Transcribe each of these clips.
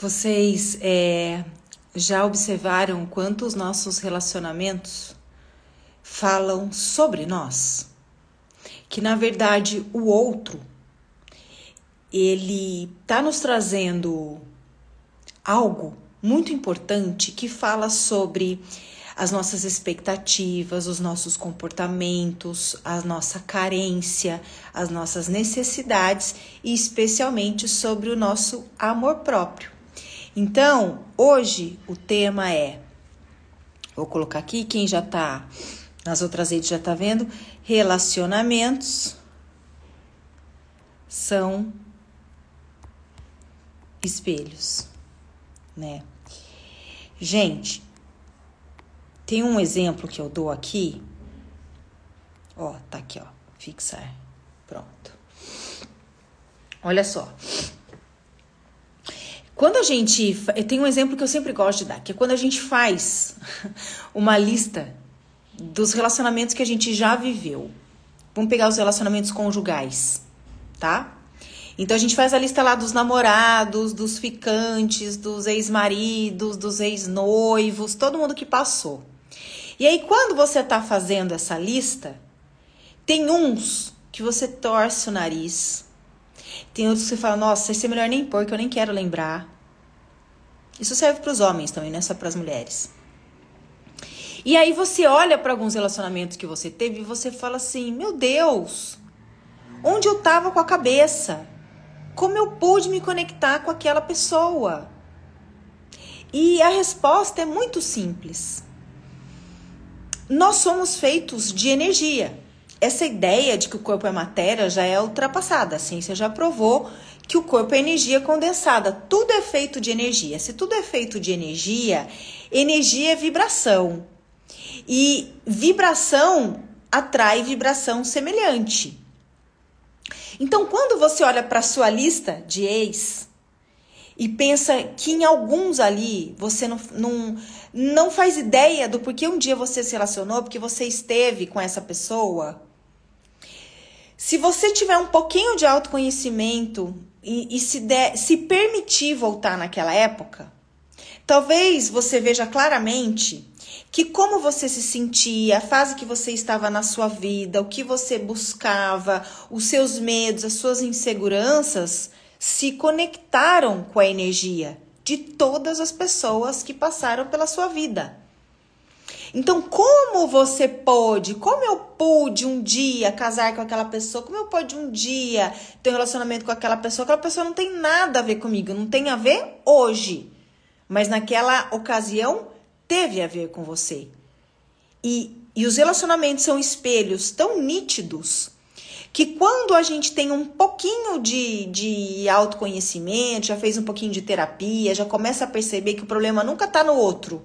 Vocês é, já observaram quanto os nossos relacionamentos falam sobre nós? Que na verdade o outro ele está nos trazendo algo muito importante que fala sobre as nossas expectativas, os nossos comportamentos, a nossa carência, as nossas necessidades e especialmente sobre o nosso amor próprio. Então, hoje o tema é, vou colocar aqui, quem já tá nas outras redes já tá vendo, relacionamentos são espelhos, né? Gente, tem um exemplo que eu dou aqui. Ó, tá aqui, ó, fixar. Pronto. Olha só. Quando a gente. Tem um exemplo que eu sempre gosto de dar, que é quando a gente faz uma lista dos relacionamentos que a gente já viveu. Vamos pegar os relacionamentos conjugais, tá? Então a gente faz a lista lá dos namorados, dos ficantes, dos ex-maridos, dos ex-noivos, todo mundo que passou. E aí quando você tá fazendo essa lista, tem uns que você torce o nariz, tem outros que você fala, nossa, esse é melhor nem pôr, que eu nem quero lembrar. Isso serve para os homens também, não é só para as mulheres. E aí você olha para alguns relacionamentos que você teve e você fala assim: "Meu Deus, onde eu tava com a cabeça? Como eu pude me conectar com aquela pessoa?" E a resposta é muito simples. Nós somos feitos de energia essa ideia de que o corpo é matéria já é ultrapassada. A ciência já provou que o corpo é energia condensada. Tudo é feito de energia. Se tudo é feito de energia, energia é vibração. E vibração atrai vibração semelhante. Então, quando você olha para sua lista de ex e pensa que em alguns ali você não, não, não faz ideia do porquê um dia você se relacionou, porque você esteve com essa pessoa, se você tiver um pouquinho de autoconhecimento e, e se, der, se permitir voltar naquela época, talvez você veja claramente que como você se sentia, a fase que você estava na sua vida, o que você buscava, os seus medos, as suas inseguranças se conectaram com a energia de todas as pessoas que passaram pela sua vida. Então, como você pode, como eu pude um dia casar com aquela pessoa, como eu pude um dia ter um relacionamento com aquela pessoa, aquela pessoa não tem nada a ver comigo, não tem a ver hoje, mas naquela ocasião teve a ver com você. E, e os relacionamentos são espelhos tão nítidos que quando a gente tem um pouquinho de, de autoconhecimento, já fez um pouquinho de terapia, já começa a perceber que o problema nunca está no outro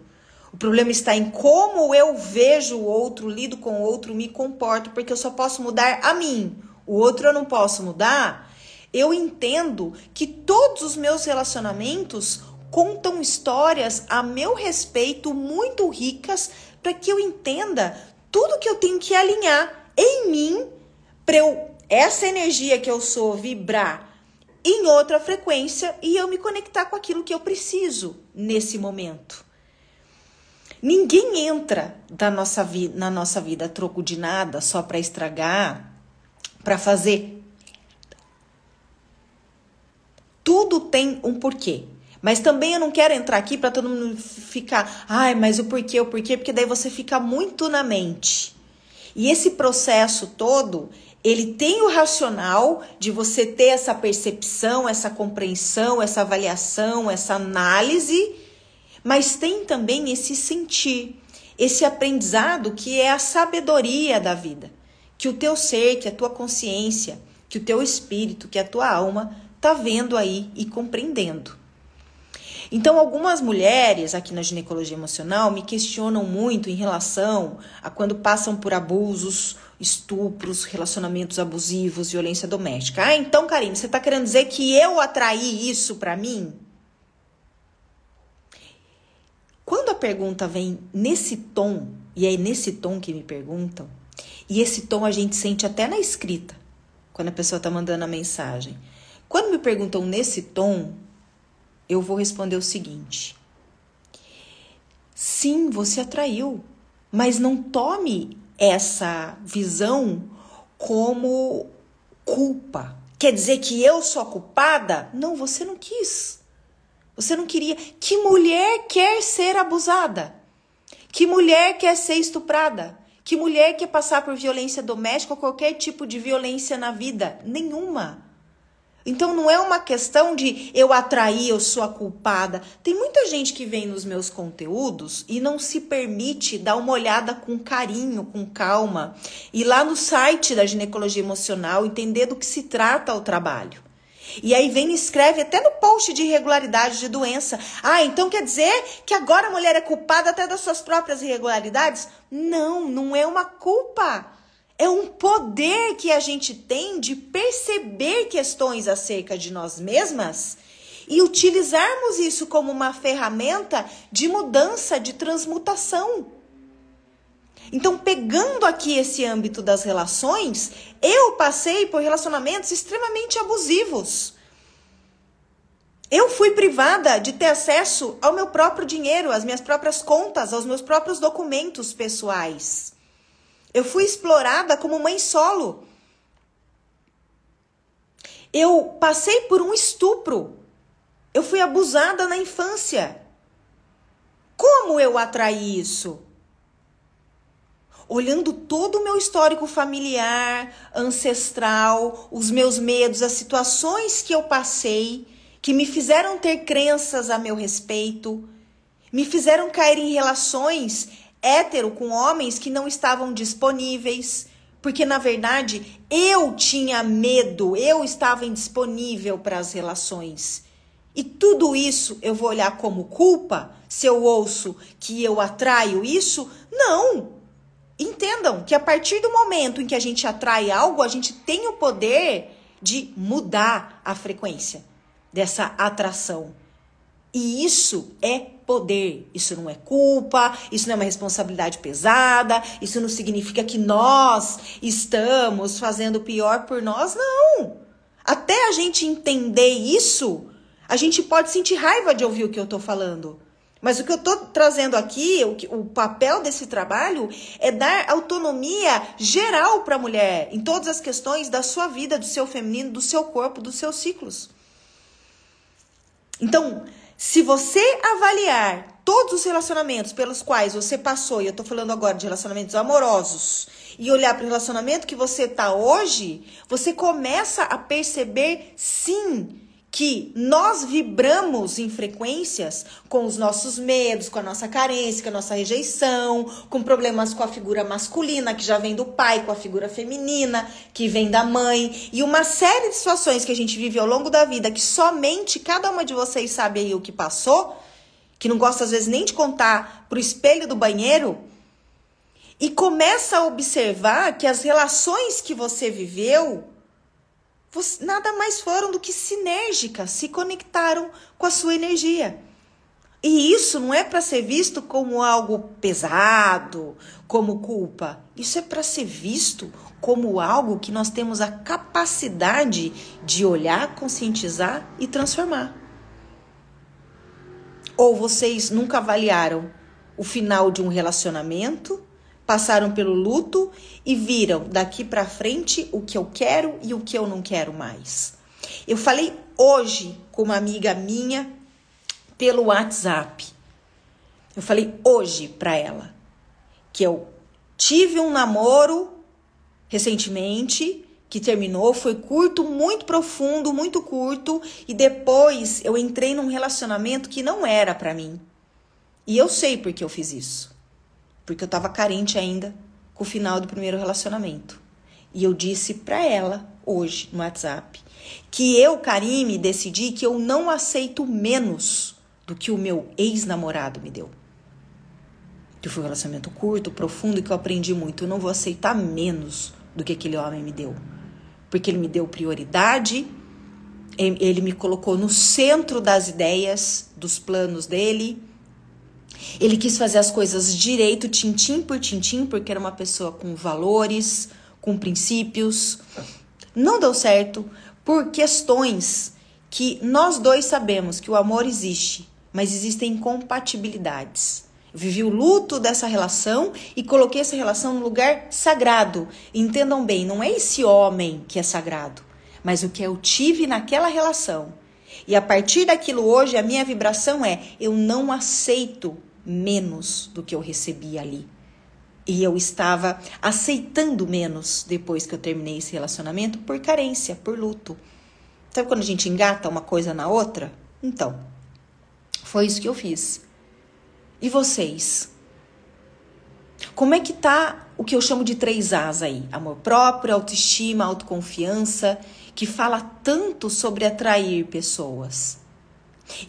o problema está em como eu vejo o outro, lido com o outro, me comporto, porque eu só posso mudar a mim. O outro eu não posso mudar. Eu entendo que todos os meus relacionamentos contam histórias a meu respeito muito ricas para que eu entenda tudo que eu tenho que alinhar em mim para eu essa energia que eu sou vibrar em outra frequência e eu me conectar com aquilo que eu preciso nesse momento. Ninguém entra da nossa vi na nossa vida a troco de nada, só para estragar, para fazer. Tudo tem um porquê. Mas também eu não quero entrar aqui para todo mundo ficar, ai, mas o porquê, o porquê, porque daí você fica muito na mente. E esse processo todo, ele tem o racional de você ter essa percepção, essa compreensão, essa avaliação, essa análise mas tem também esse sentir, esse aprendizado que é a sabedoria da vida, que o teu ser, que a tua consciência, que o teu espírito, que a tua alma tá vendo aí e compreendendo. Então, algumas mulheres aqui na ginecologia emocional me questionam muito em relação a quando passam por abusos, estupros, relacionamentos abusivos, violência doméstica. Ah, então, Karine, você está querendo dizer que eu atraí isso para mim? Quando a pergunta vem nesse tom, e é nesse tom que me perguntam, e esse tom a gente sente até na escrita, quando a pessoa está mandando a mensagem. Quando me perguntam nesse tom, eu vou responder o seguinte: sim, você atraiu, mas não tome essa visão como culpa. Quer dizer que eu sou a culpada? Não, você não quis. Você não queria. Que mulher quer ser abusada? Que mulher quer ser estuprada? Que mulher quer passar por violência doméstica ou qualquer tipo de violência na vida? Nenhuma. Então não é uma questão de eu atrair, eu sou a culpada. Tem muita gente que vem nos meus conteúdos e não se permite dar uma olhada com carinho, com calma, e lá no site da ginecologia emocional entender do que se trata o trabalho. E aí vem e escreve até no post de irregularidade de doença. Ah, então quer dizer que agora a mulher é culpada até das suas próprias irregularidades? Não, não é uma culpa. É um poder que a gente tem de perceber questões acerca de nós mesmas e utilizarmos isso como uma ferramenta de mudança, de transmutação. Então, pegando aqui esse âmbito das relações, eu passei por relacionamentos extremamente abusivos. Eu fui privada de ter acesso ao meu próprio dinheiro, às minhas próprias contas, aos meus próprios documentos pessoais. Eu fui explorada como mãe solo. Eu passei por um estupro. Eu fui abusada na infância. Como eu atraí isso? Olhando todo o meu histórico familiar, ancestral, os meus medos, as situações que eu passei, que me fizeram ter crenças a meu respeito, me fizeram cair em relações hétero com homens que não estavam disponíveis, porque na verdade eu tinha medo, eu estava indisponível para as relações. E tudo isso eu vou olhar como culpa se eu ouço que eu atraio isso? Não! Entendam que a partir do momento em que a gente atrai algo, a gente tem o poder de mudar a frequência dessa atração. E isso é poder. Isso não é culpa, isso não é uma responsabilidade pesada, isso não significa que nós estamos fazendo pior por nós, não. Até a gente entender isso, a gente pode sentir raiva de ouvir o que eu tô falando. Mas o que eu tô trazendo aqui, o, o papel desse trabalho é dar autonomia geral para a mulher em todas as questões da sua vida, do seu feminino, do seu corpo, dos seus ciclos. Então, se você avaliar todos os relacionamentos pelos quais você passou, e eu tô falando agora de relacionamentos amorosos, e olhar para o relacionamento que você tá hoje, você começa a perceber sim que nós vibramos em frequências com os nossos medos, com a nossa carência, com a nossa rejeição, com problemas com a figura masculina, que já vem do pai, com a figura feminina, que vem da mãe, e uma série de situações que a gente vive ao longo da vida, que somente cada uma de vocês sabe aí o que passou, que não gosta às vezes nem de contar pro espelho do banheiro, e começa a observar que as relações que você viveu nada mais foram do que sinérgicas, se conectaram com a sua energia. E isso não é para ser visto como algo pesado, como culpa. Isso é para ser visto como algo que nós temos a capacidade de olhar, conscientizar e transformar. Ou vocês nunca avaliaram o final de um relacionamento passaram pelo luto e viram daqui para frente o que eu quero e o que eu não quero mais. Eu falei hoje com uma amiga minha pelo WhatsApp. Eu falei hoje para ela que eu tive um namoro recentemente que terminou, foi curto, muito profundo, muito curto, e depois eu entrei num relacionamento que não era para mim. E eu sei porque eu fiz isso porque eu estava carente ainda com o final do primeiro relacionamento. E eu disse para ela hoje no WhatsApp que eu, Karime, decidi que eu não aceito menos do que o meu ex-namorado me deu. Que foi um relacionamento curto, profundo que eu aprendi muito. Eu não vou aceitar menos do que aquele homem me deu. Porque ele me deu prioridade, ele me colocou no centro das ideias, dos planos dele ele quis fazer as coisas direito, tintim por tintim, porque era uma pessoa com valores, com princípios. Não deu certo por questões que nós dois sabemos que o amor existe, mas existem incompatibilidades. Vivi o luto dessa relação e coloquei essa relação no lugar sagrado. Entendam bem, não é esse homem que é sagrado, mas o que eu tive naquela relação. E a partir daquilo hoje, a minha vibração é: eu não aceito menos do que eu recebi ali. E eu estava aceitando menos depois que eu terminei esse relacionamento por carência, por luto. Sabe quando a gente engata uma coisa na outra? Então, foi isso que eu fiz. E vocês? Como é que tá o que eu chamo de três As aí? Amor próprio, autoestima, autoconfiança, que fala tanto sobre atrair pessoas.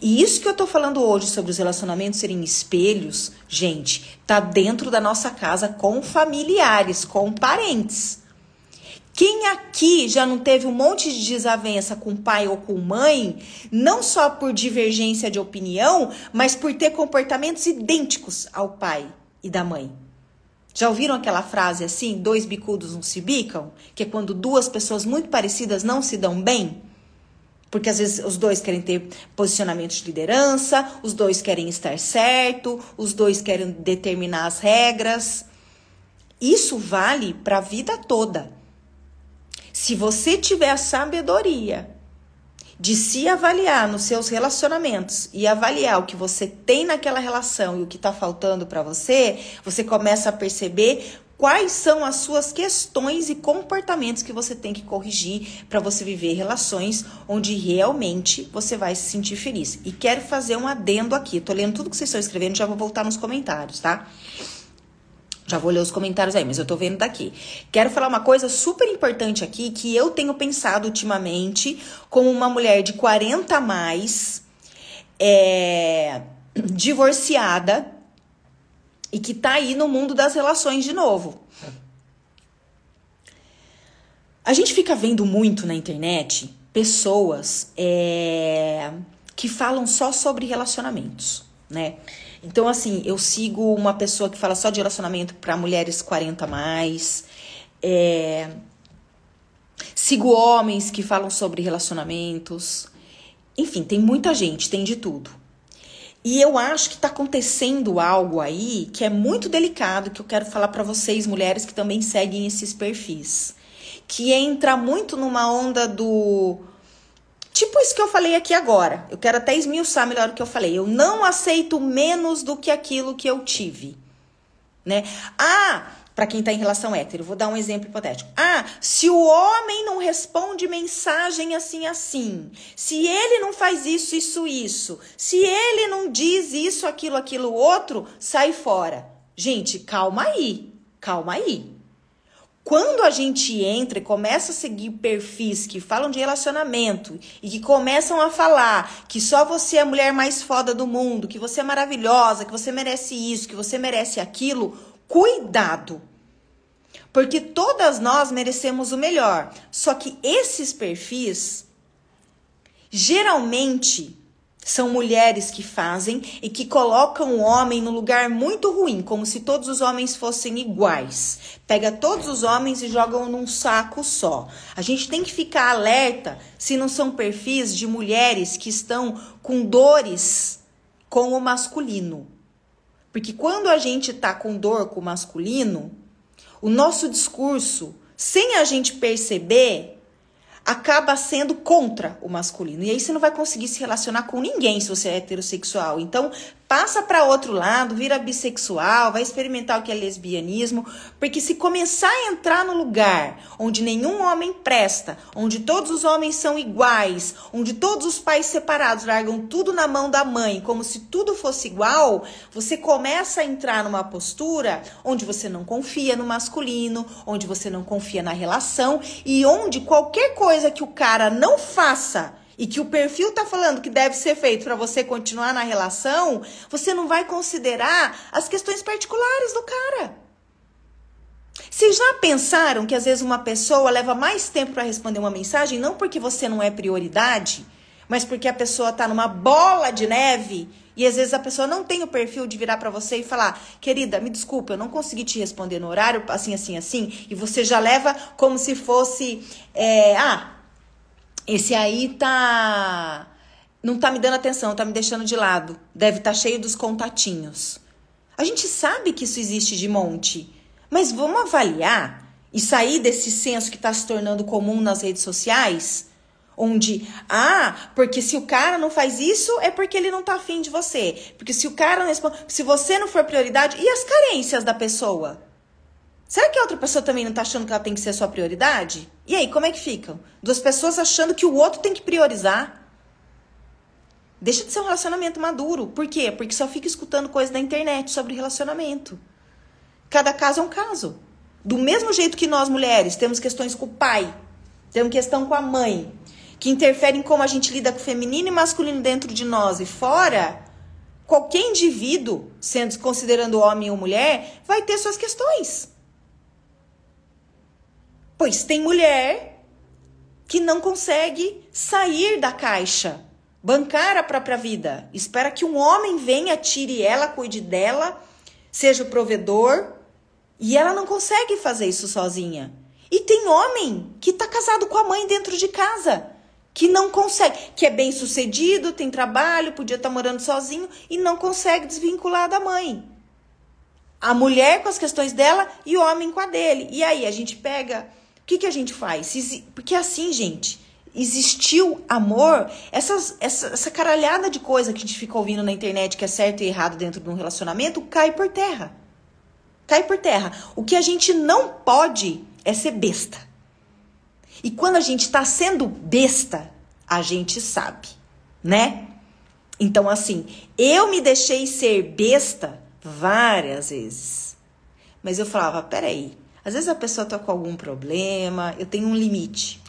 E isso que eu tô falando hoje sobre os relacionamentos serem espelhos, gente, tá dentro da nossa casa com familiares, com parentes. Quem aqui já não teve um monte de desavença com pai ou com mãe, não só por divergência de opinião, mas por ter comportamentos idênticos ao pai e da mãe? Já ouviram aquela frase assim, dois bicudos não se bicam? Que é quando duas pessoas muito parecidas não se dão bem? Porque às vezes os dois querem ter posicionamento de liderança, os dois querem estar certo, os dois querem determinar as regras. Isso vale para a vida toda. Se você tiver a sabedoria de se avaliar nos seus relacionamentos e avaliar o que você tem naquela relação e o que está faltando para você, você começa a perceber quais são as suas questões e comportamentos que você tem que corrigir para você viver relações onde realmente você vai se sentir feliz. E quero fazer um adendo aqui. Tô lendo tudo que vocês estão escrevendo, já vou voltar nos comentários, tá? Já vou ler os comentários aí, mas eu tô vendo daqui. Quero falar uma coisa super importante aqui que eu tenho pensado ultimamente como uma mulher de 40 a mais, é, divorciada, e que tá aí no mundo das relações de novo. A gente fica vendo muito na internet pessoas é, que falam só sobre relacionamentos, né? Então, assim, eu sigo uma pessoa que fala só de relacionamento para mulheres 40 mais. É, sigo homens que falam sobre relacionamentos. Enfim, tem muita gente, tem de tudo. E eu acho que está acontecendo algo aí que é muito delicado, que eu quero falar para vocês, mulheres que também seguem esses perfis. Que entra muito numa onda do. Tipo isso que eu falei aqui agora. Eu quero até esmiuçar melhor o que eu falei. Eu não aceito menos do que aquilo que eu tive. Né? Ah, para quem está em relação hétero. Vou dar um exemplo hipotético. Ah, se o homem não responde mensagem assim, assim, se ele não faz isso, isso, isso, se ele não diz isso, aquilo, aquilo, outro, sai fora. Gente, calma aí, calma aí. Quando a gente entra e começa a seguir perfis que falam de relacionamento e que começam a falar que só você é a mulher mais foda do mundo, que você é maravilhosa, que você merece isso, que você merece aquilo, Cuidado! Porque todas nós merecemos o melhor. Só que esses perfis geralmente são mulheres que fazem e que colocam o homem no lugar muito ruim, como se todos os homens fossem iguais. Pega todos os homens e jogam num saco só. A gente tem que ficar alerta se não são perfis de mulheres que estão com dores com o masculino. Porque quando a gente tá com dor com o masculino, o nosso discurso, sem a gente perceber, acaba sendo contra o masculino. E aí você não vai conseguir se relacionar com ninguém se você é heterossexual. Então, passa para outro lado, vira bissexual, vai experimentar o que é lesbianismo, porque se começar a entrar no lugar onde nenhum homem presta, onde todos os homens são iguais, onde todos os pais separados largam tudo na mão da mãe, como se tudo fosse igual, você começa a entrar numa postura onde você não confia no masculino, onde você não confia na relação e onde qualquer coisa que o cara não faça e que o perfil tá falando que deve ser feito para você continuar na relação, você não vai considerar as questões particulares do cara. Vocês já pensaram que às vezes uma pessoa leva mais tempo para responder uma mensagem não porque você não é prioridade, mas porque a pessoa tá numa bola de neve e às vezes a pessoa não tem o perfil de virar para você e falar: "Querida, me desculpa, eu não consegui te responder no horário assim assim assim", e você já leva como se fosse é, ah, esse aí tá não tá me dando atenção, tá me deixando de lado. Deve estar tá cheio dos contatinhos. A gente sabe que isso existe de monte, mas vamos avaliar e sair desse senso que está se tornando comum nas redes sociais, onde, ah, porque se o cara não faz isso, é porque ele não tá afim de você. Porque se o cara não responde, se você não for prioridade, e as carências da pessoa? Será que a outra pessoa também não tá achando que ela tem que ser sua prioridade? E aí, como é que ficam? Duas pessoas achando que o outro tem que priorizar. Deixa de ser um relacionamento maduro. Por quê? Porque só fica escutando coisas da internet sobre relacionamento. Cada caso é um caso. Do mesmo jeito que nós mulheres temos questões com o pai, temos questão com a mãe, que interferem em como a gente lida com o feminino e masculino dentro de nós e fora, qualquer indivíduo, sendo considerando homem ou mulher, vai ter suas questões. Pois tem mulher que não consegue sair da caixa, bancar a própria vida, espera que um homem venha, tire ela, cuide dela, seja o provedor, e ela não consegue fazer isso sozinha. E tem homem que tá casado com a mãe dentro de casa, que não consegue, que é bem sucedido, tem trabalho, podia estar tá morando sozinho e não consegue desvincular da mãe. A mulher com as questões dela e o homem com a dele. E aí a gente pega que, que a gente faz? Porque assim, gente, existiu amor, essas, essa, essa caralhada de coisa que a gente fica ouvindo na internet que é certo e errado dentro de um relacionamento cai por terra. Cai por terra. O que a gente não pode é ser besta. E quando a gente está sendo besta, a gente sabe, né? Então, assim, eu me deixei ser besta várias vezes. Mas eu falava, peraí, às vezes a pessoa tá com algum problema, eu tenho um limite.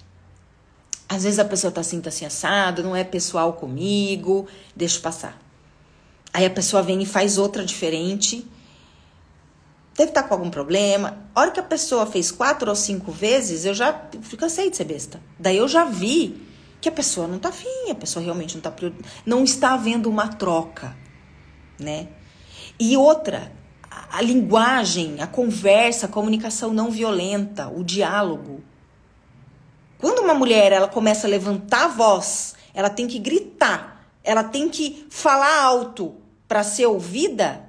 Às vezes a pessoa tá assim, tá assim assado, não é pessoal comigo, deixa passar. Aí a pessoa vem e faz outra diferente. Deve estar tá com algum problema. A hora que a pessoa fez quatro ou cinco vezes, eu já cansei de ser besta. Daí eu já vi que a pessoa não tá afim, a pessoa realmente não tá não está havendo uma troca, né? E outra, a linguagem, a conversa, a comunicação não violenta, o diálogo. Quando uma mulher ela começa a levantar a voz, ela tem que gritar, ela tem que falar alto para ser ouvida,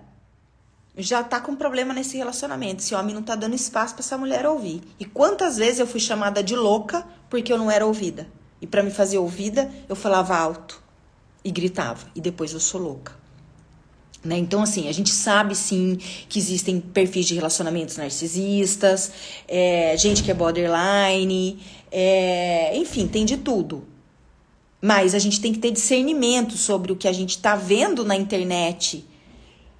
já tá com problema nesse relacionamento. Esse homem não tá dando espaço para essa mulher ouvir. E quantas vezes eu fui chamada de louca porque eu não era ouvida? E para me fazer ouvida, eu falava alto e gritava, e depois eu sou louca. Né? Então, assim, a gente sabe sim que existem perfis de relacionamentos narcisistas, é, gente que é borderline, é, enfim, tem de tudo. Mas a gente tem que ter discernimento sobre o que a gente está vendo na internet,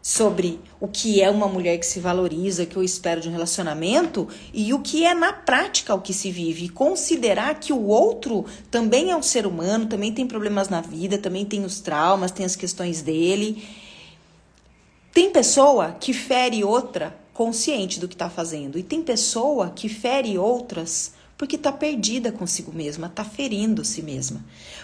sobre o que é uma mulher que se valoriza, que eu espero de um relacionamento, e o que é na prática o que se vive. E considerar que o outro também é um ser humano, também tem problemas na vida, também tem os traumas, tem as questões dele. Tem pessoa que fere outra consciente do que está fazendo, e tem pessoa que fere outras porque está perdida consigo mesma, está ferindo si mesma.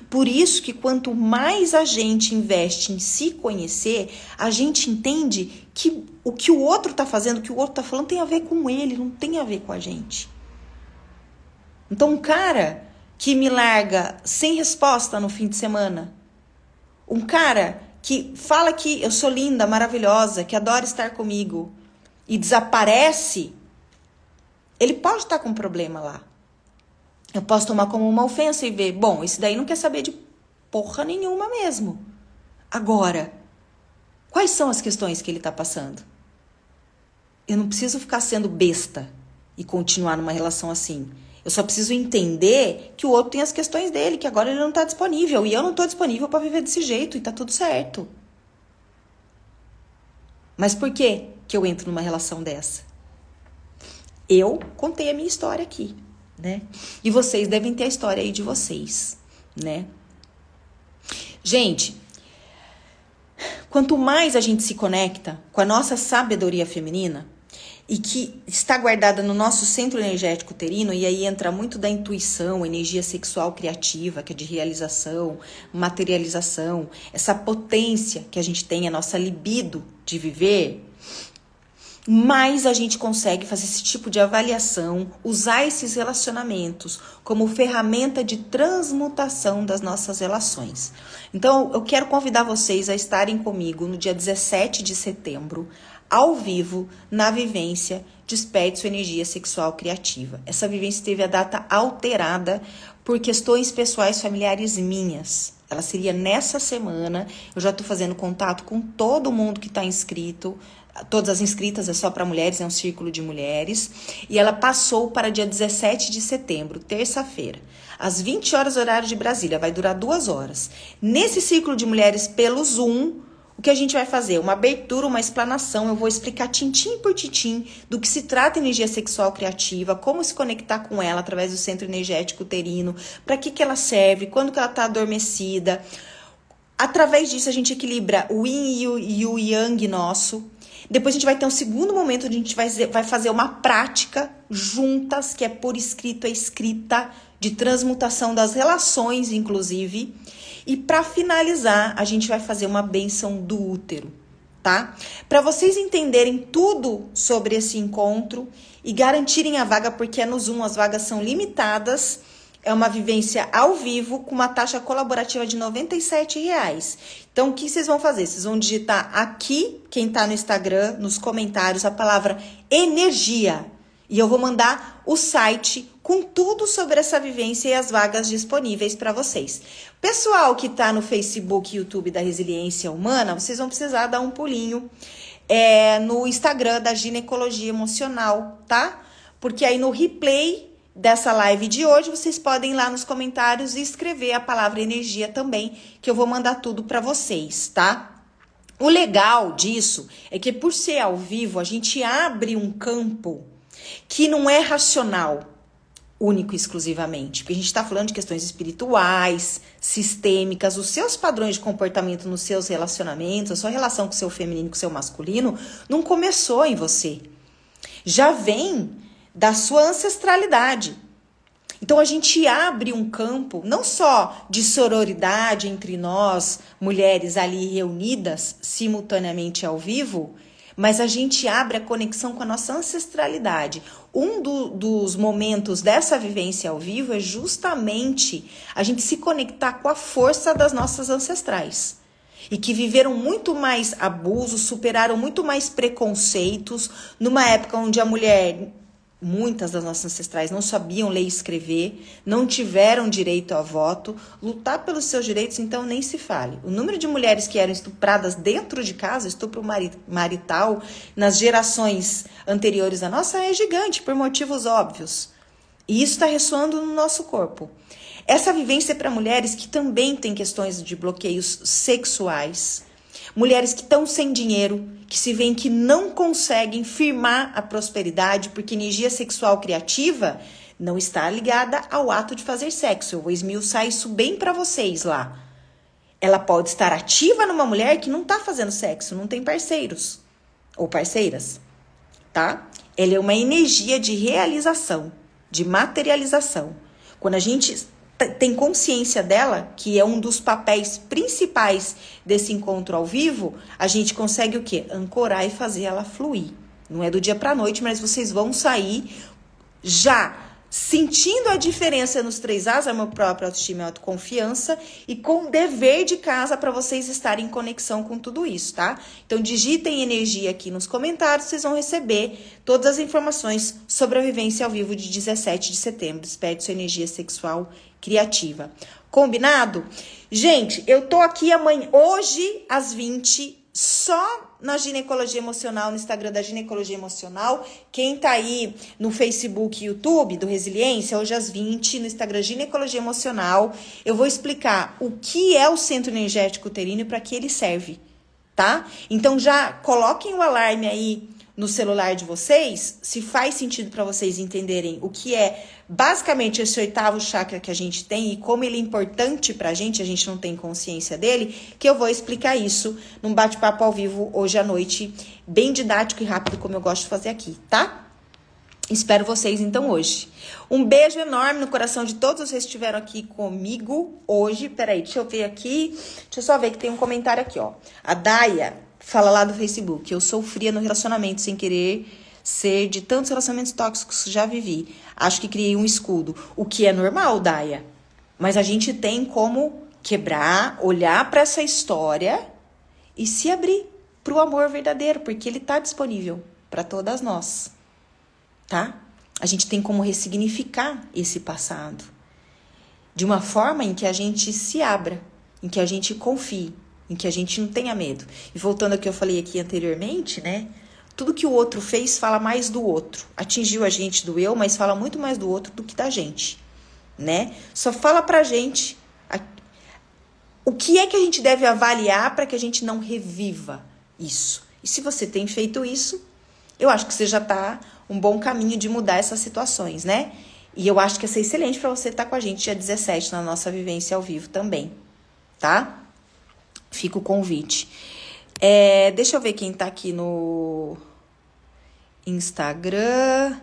Por isso que quanto mais a gente investe em se conhecer, a gente entende que o que o outro está fazendo, o que o outro está falando, tem a ver com ele, não tem a ver com a gente. Então, um cara que me larga sem resposta no fim de semana, um cara que fala que eu sou linda, maravilhosa, que adora estar comigo e desaparece, ele pode estar com um problema lá. Eu posso tomar como uma ofensa e ver, bom, esse daí não quer saber de porra nenhuma mesmo. Agora, quais são as questões que ele está passando? Eu não preciso ficar sendo besta e continuar numa relação assim. Eu só preciso entender que o outro tem as questões dele, que agora ele não está disponível. E eu não estou disponível para viver desse jeito e tá tudo certo. Mas por que que eu entro numa relação dessa? Eu contei a minha história aqui, né? E vocês devem ter a história aí de vocês, né? Gente, quanto mais a gente se conecta com a nossa sabedoria feminina, e que está guardada no nosso centro energético uterino, e aí entra muito da intuição, energia sexual criativa, que é de realização, materialização, essa potência que a gente tem, a nossa libido de viver. Mais a gente consegue fazer esse tipo de avaliação, usar esses relacionamentos como ferramenta de transmutação das nossas relações. Então, eu quero convidar vocês a estarem comigo no dia 17 de setembro, ao vivo, na vivência Desperte sua energia sexual criativa. Essa vivência teve a data alterada por questões pessoais familiares minhas. Ela seria nessa semana. Eu já estou fazendo contato com todo mundo que está inscrito todas as inscritas é só para mulheres, é um círculo de mulheres, e ela passou para dia 17 de setembro, terça-feira, às 20 horas horário de Brasília, vai durar duas horas. Nesse círculo de mulheres pelo Zoom, o que a gente vai fazer? Uma abertura, uma explanação, eu vou explicar tintim por tintim do que se trata energia sexual criativa, como se conectar com ela através do centro energético uterino, para que, que ela serve, quando que ela está adormecida. Através disso, a gente equilibra o yin e o, e o yang nosso, depois a gente vai ter um segundo momento onde a gente vai, vai fazer uma prática juntas, que é por escrito, é escrita, de transmutação das relações, inclusive. E para finalizar, a gente vai fazer uma benção do útero, tá? Para vocês entenderem tudo sobre esse encontro e garantirem a vaga, porque é no Zoom, as vagas são limitadas é uma vivência ao vivo com uma taxa colaborativa de 97 reais. Então, o que vocês vão fazer? Vocês vão digitar aqui, quem está no Instagram, nos comentários, a palavra energia. E eu vou mandar o site com tudo sobre essa vivência e as vagas disponíveis para vocês. Pessoal que está no Facebook e YouTube da Resiliência Humana, vocês vão precisar dar um pulinho é, no Instagram da Ginecologia Emocional, tá? Porque aí no replay dessa live de hoje, vocês podem ir lá nos comentários e escrever a palavra energia também, que eu vou mandar tudo para vocês, tá? O legal disso é que por ser ao vivo, a gente abre um campo que não é racional, único e exclusivamente, porque a gente está falando de questões espirituais, sistêmicas, os seus padrões de comportamento nos seus relacionamentos, a sua relação com o seu feminino, com o seu masculino, não começou em você. Já vem da sua ancestralidade. Então a gente abre um campo não só de sororidade entre nós, mulheres ali reunidas simultaneamente ao vivo, mas a gente abre a conexão com a nossa ancestralidade. Um do, dos momentos dessa vivência ao vivo é justamente a gente se conectar com a força das nossas ancestrais. E que viveram muito mais abusos, superaram muito mais preconceitos, numa época onde a mulher Muitas das nossas ancestrais não sabiam ler e escrever, não tiveram direito a voto. Lutar pelos seus direitos, então, nem se fale. O número de mulheres que eram estupradas dentro de casa, estupro marital, nas gerações anteriores à nossa, é gigante, por motivos óbvios. E isso está ressoando no nosso corpo. Essa vivência é para mulheres que também têm questões de bloqueios sexuais, mulheres que estão sem dinheiro, que se veem que não conseguem firmar a prosperidade porque energia sexual criativa não está ligada ao ato de fazer sexo. Eu vou esmiuçar isso bem para vocês lá. Ela pode estar ativa numa mulher que não está fazendo sexo, não tem parceiros ou parceiras, tá? Ela é uma energia de realização, de materialização. Quando a gente tem consciência dela, que é um dos papéis principais desse encontro ao vivo, a gente consegue o quê? Ancorar e fazer ela fluir. Não é do dia para noite, mas vocês vão sair já sentindo a diferença nos três As, amor próprio, autoestima e autoconfiança, e com dever de casa para vocês estarem em conexão com tudo isso, tá? Então, digitem energia aqui nos comentários, vocês vão receber todas as informações sobre a vivência ao vivo de 17 de setembro. Desperte sua energia sexual criativa. Combinado? Gente, eu tô aqui amanhã, hoje às 20 só na ginecologia emocional, no Instagram da ginecologia emocional. Quem tá aí no Facebook e YouTube do Resiliência, hoje às 20, no Instagram ginecologia emocional, eu vou explicar o que é o centro energético uterino e para que ele serve, tá? Então já coloquem o alarme aí no celular de vocês, se faz sentido para vocês entenderem o que é basicamente esse oitavo chakra que a gente tem e como ele é importante para a gente, a gente não tem consciência dele, que eu vou explicar isso num bate-papo ao vivo hoje à noite, bem didático e rápido, como eu gosto de fazer aqui, tá? Espero vocês então hoje. Um beijo enorme no coração de todos vocês que estiveram aqui comigo hoje. Peraí, deixa eu ver aqui. Deixa eu só ver que tem um comentário aqui, ó. A Daia fala lá do Facebook, eu sofria no relacionamento sem querer ser de tantos relacionamentos tóxicos que já vivi. Acho que criei um escudo, o que é normal, Daia. Mas a gente tem como quebrar, olhar para essa história e se abrir para o amor verdadeiro, porque ele está disponível para todas nós, tá? A gente tem como ressignificar esse passado de uma forma em que a gente se abra, em que a gente confie, em que a gente não tenha medo. E voltando ao que eu falei aqui anteriormente, né? Tudo que o outro fez fala mais do outro. Atingiu a gente do eu, mas fala muito mais do outro do que da gente, né? Só fala pra gente a... o que é que a gente deve avaliar para que a gente não reviva isso. E se você tem feito isso, eu acho que você já tá um bom caminho de mudar essas situações, né? E eu acho que ia ser excelente para você estar tá com a gente dia 17 na nossa vivência ao vivo também, tá? Fica o convite. É, deixa eu ver quem tá aqui no Instagram.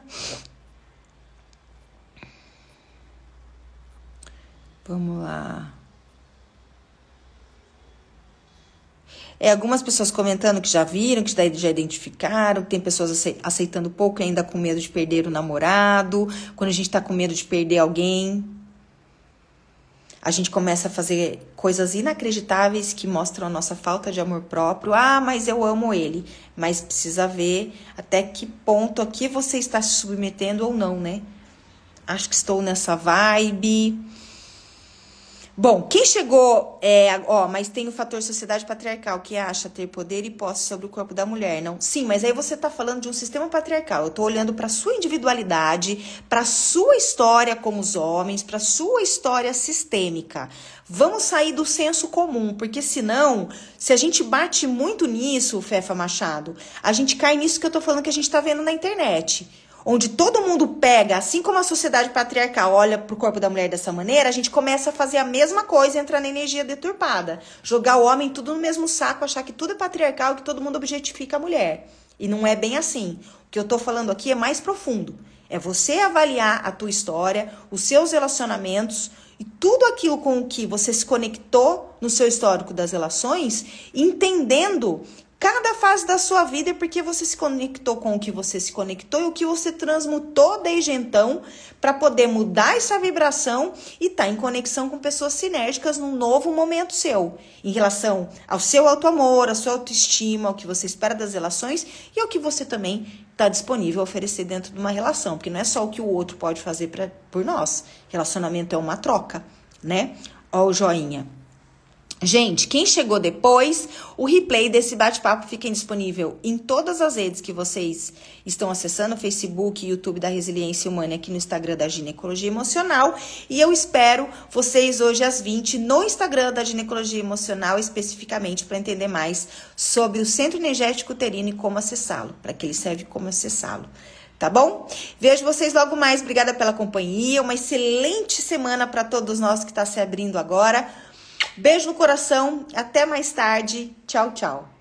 Vamos lá. É, algumas pessoas comentando que já viram, que já identificaram, que tem pessoas aceitando pouco e ainda com medo de perder o namorado. Quando a gente tá com medo de perder alguém, a gente começa a fazer coisas inacreditáveis que mostram a nossa falta de amor próprio. Ah, mas eu amo ele. Mas precisa ver até que ponto aqui você está se submetendo ou não, né? Acho que estou nessa vibe. Bom, quem chegou, é, ó, mas tem o fator sociedade patriarcal que acha ter poder e posse sobre o corpo da mulher, não? Sim, mas aí você tá falando de um sistema patriarcal. Eu tô olhando para sua individualidade, para sua história como os homens, para sua história sistêmica. Vamos sair do senso comum, porque senão, se a gente bate muito nisso, Fefa Machado, a gente cai nisso que eu tô falando que a gente tá vendo na internet onde todo mundo pega, assim como a sociedade patriarcal olha para o corpo da mulher dessa maneira, a gente começa a fazer a mesma coisa, entrar na energia deturpada. Jogar o homem tudo no mesmo saco, achar que tudo é patriarcal, que todo mundo objetifica a mulher. E não é bem assim. O que eu estou falando aqui é mais profundo. É você avaliar a tua história, os seus relacionamentos e tudo aquilo com o que você se conectou no seu histórico das relações, entendendo cada fase da sua vida é porque você se conectou com o que você se conectou e o que você transmutou desde então para poder mudar essa vibração e estar tá em conexão com pessoas sinérgicas num novo momento seu, em relação ao seu auto-amor, à sua autoestima, ao que você espera das relações e ao que você também está disponível a oferecer dentro de uma relação, porque não é só o que o outro pode fazer pra, por nós. Relacionamento é uma troca, né? Ó o joinha. Gente, quem chegou depois, o replay desse bate-papo fica disponível em todas as redes que vocês estão acessando, Facebook, YouTube da Resiliência Humana, aqui no Instagram da Ginecologia Emocional. E eu espero vocês hoje às 20 no Instagram da Ginecologia Emocional, especificamente para entender mais sobre o centro energético uterino e como acessá-lo, para que ele serve como acessá-lo tá bom? Vejo vocês logo mais. Obrigada pela companhia. Uma excelente semana para todos nós que está se abrindo agora. Beijo no coração, até mais tarde. Tchau, tchau.